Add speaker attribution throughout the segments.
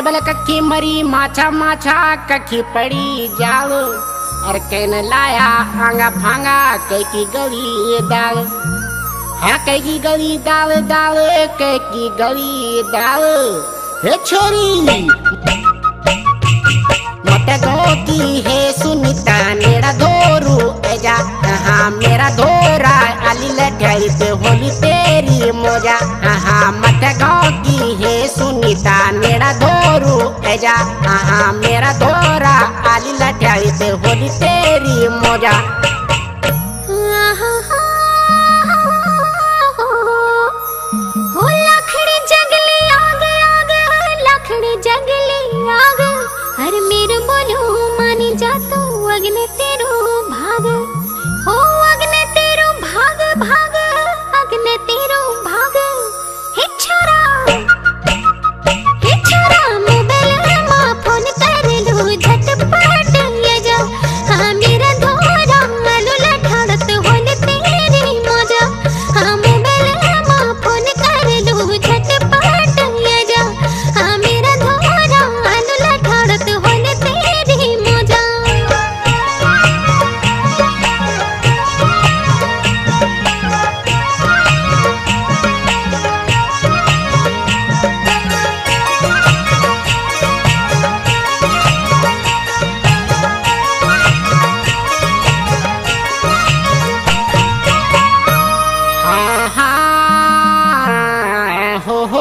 Speaker 1: अरे बल कखी मरी, माछा माछा, कखी पड़ी जाल। अरे कैन लाया आंगा फांगा कई की गली दाल। हाँ कई की गली दाल दाल कई की गली दाल। हे छोरी मत गोती है सुनीता, नेड़ा धोरू एजा हाँ मेरा धोरा, आली लठाई पे होली तेरी मोजा। हाँ मत गोती है सुनीता धोरू हाँ मेरा धोरा आली लटाई से होली तेरी मोजा।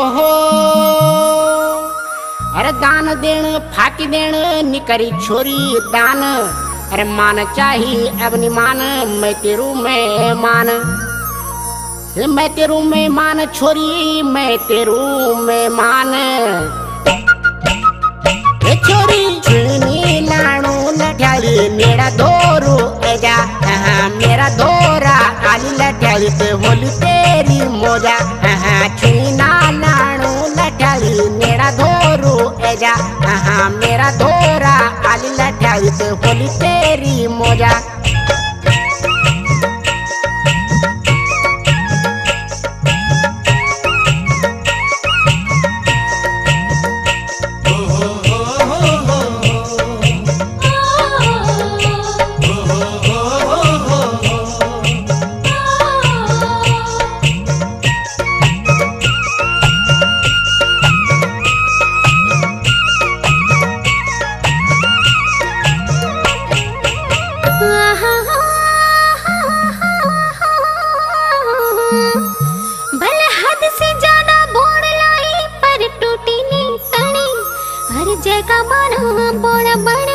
Speaker 2: हो
Speaker 1: अरे दान देण फाकी देण, निकरी छोरी दान। अरे मान चाही, अब मान, मैं तेरू में मान। मैं तेरू में मान, छोरी, मैं तेरू में मान। छोरी चुनी लाणू लठाली मेरा एजा। हाँ मेरा धोरा आली लठाली पे होली तेरी मोजा। ಕಮಲ ಪೊಳಬಡ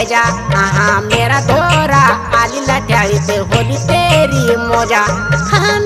Speaker 1: एजा हाँ मेरा धोरा आली लठाई पे होली तेरी मोजा
Speaker 2: हाँ